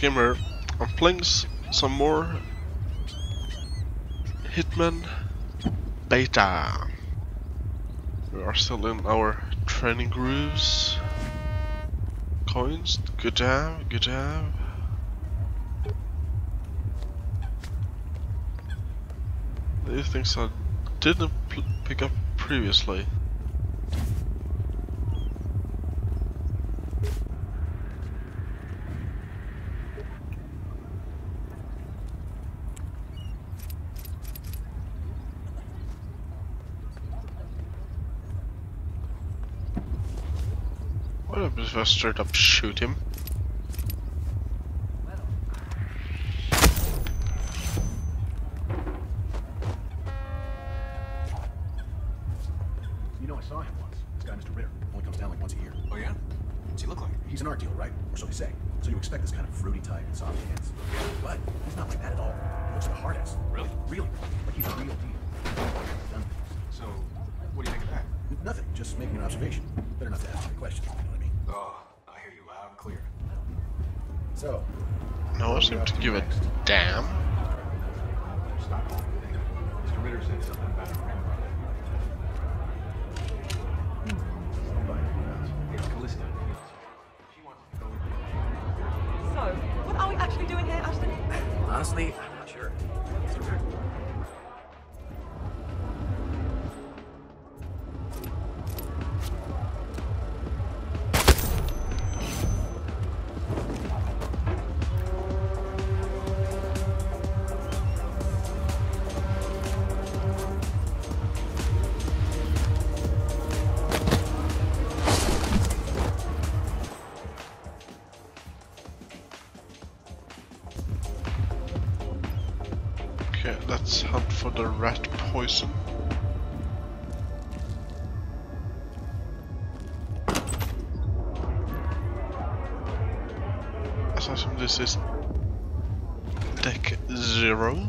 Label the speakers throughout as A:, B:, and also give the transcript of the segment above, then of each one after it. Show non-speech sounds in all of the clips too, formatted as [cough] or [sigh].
A: Gamer. I'm playing some more Hitman Beta. We are still in our training grooves. Coins, good have, good have. These things I didn't pick up previously. What if I straight up shoot him?
B: You know, I saw him once. This guy, Mr. Ritter, only comes down like once a year.
C: Oh yeah? What's he look like?
B: He's an art dealer, right? Or so they say. So you expect this kind of fruity type and soft hands. But he's not like that at all. He looks like a hard ass.
C: Really?
B: Really. Like he's a real deal.
C: So, what do you think of that?
B: Nothing. Just making an observation. Better not to ask any questions. You know what I mean?
C: Oh, I hear you loud and clear.
B: So.
A: No one seems to give a damn.
C: Stop the thing. Mr. Ritter said something about a ring hmm.
B: Somebody.
C: It's Callista. She wants to go with
D: So, what are we actually doing here, Ashton?
B: Honestly,
A: the rat poison. I assume this is deck zero.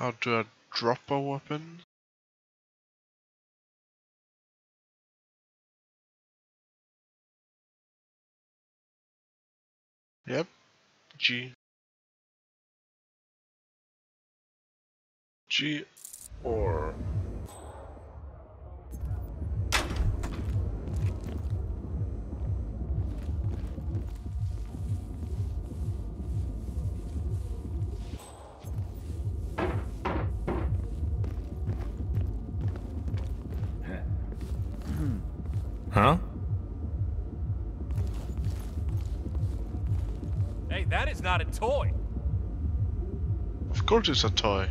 A: How do I drop a weapon? Yep. G. G or
E: Huh?
F: Hey, that is not a toy.
A: of course it's a toy.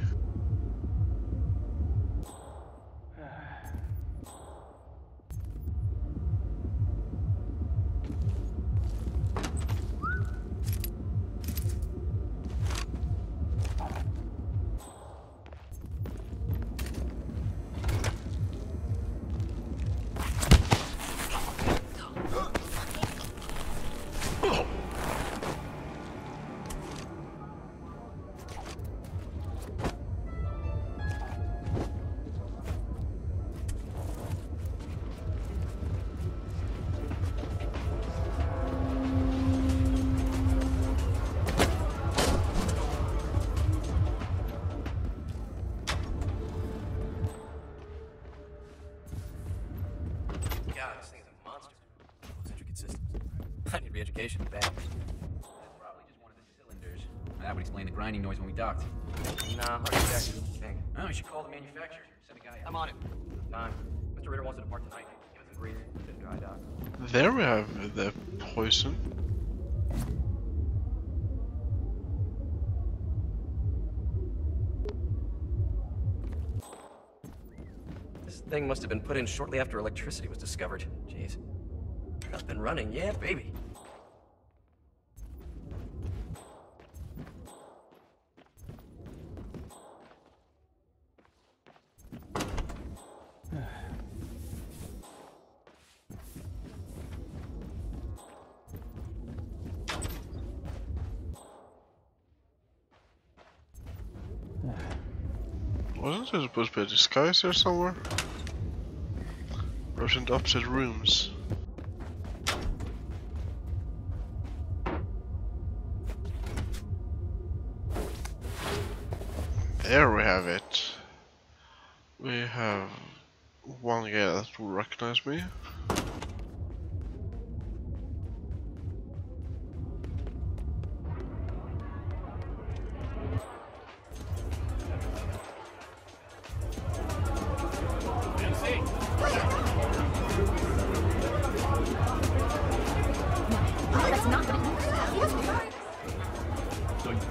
G: I re-education bad. Probably just one of the cylinders. That would explain the grinding noise when we docked. Nah, hard to check. Dang. Oh, you should call the manufacturer. Send a guy out. I'm on it. Time. Mr. Ritter wants to depart tonight. Give us a reason. Good dry dock.
A: There we have the poison.
G: This thing must have been put in shortly after electricity was discovered. Jeez. Up and running, yeah, baby.
A: Wasn't there supposed to be a disguise there somewhere? Or opposite rooms? There we have it. We have one guy that will recognize me.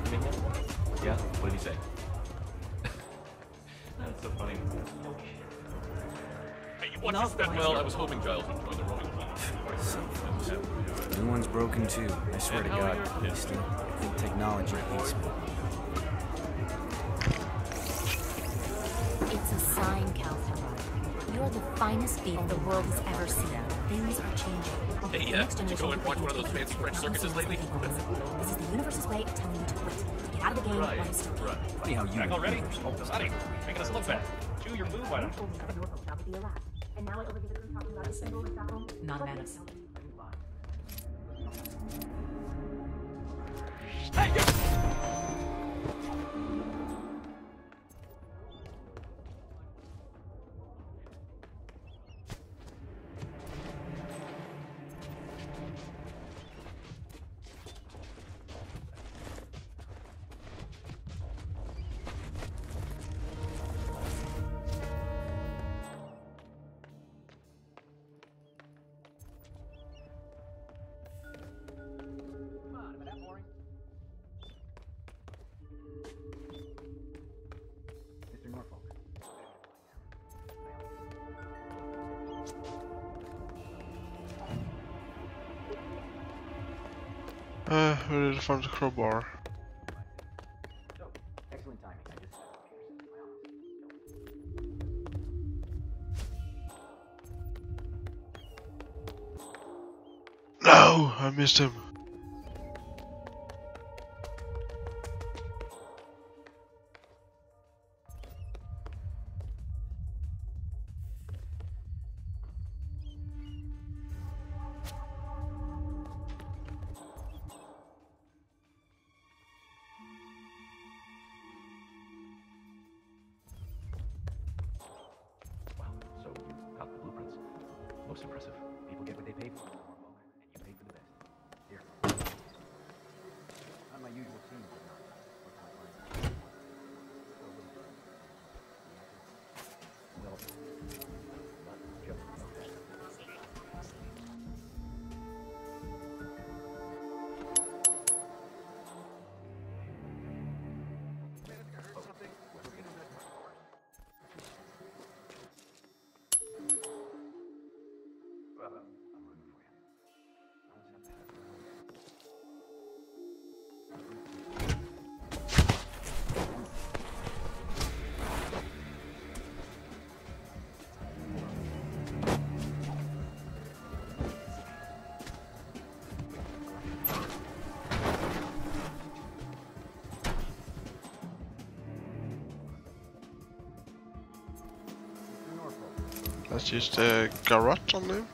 C: So you came in? Yeah? What did he say? [laughs] That's so funny.
F: Hey, you watch your step,
C: Well, I was hoping Giles would join the rowing [laughs] team.
H: New one's broken too. I swear to
C: And how are
H: God,
C: your
H: I think technology hates me.
E: Finest thief the world has ever seen. Things are changing.
F: Hey,
E: The
F: uh,
E: next
F: did you
E: generation
F: go and
E: will
F: watch one of
E: be
F: those fancy French
E: different.
F: circuses lately?
E: This is the universe's way of telling you to quit. To get out of the game
C: Right,
E: while you still can.
C: right.
H: Funny how you
F: Back already? Sonny, making us look bad. Chew your food, why not?
E: Not a
A: Where did find the crowbar?
H: Excellent timing. I just
A: No! I missed him.
C: Most impressive. People get what they pay for,
A: Let's just the garage on him.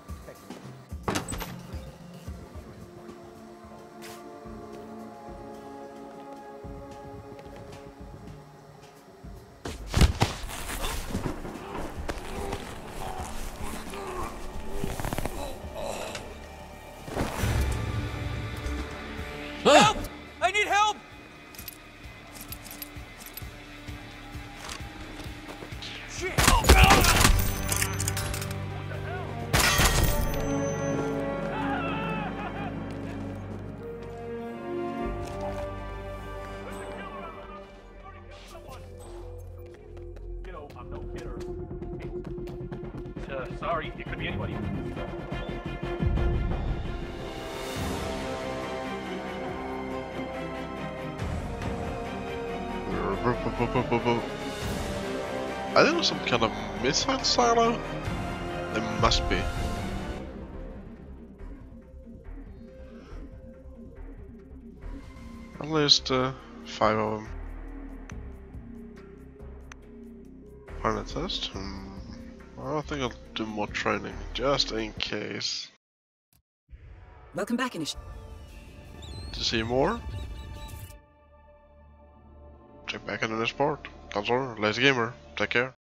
F: I
A: think some kind of missile silo. There must be. At least uh, five of them. Pilot test? Hmm. I think I'll do more training, just in case.
I: Welcome back, Initiative.
A: To see more? Check back in the next part. ConZor, Lazy Gamer. Take care.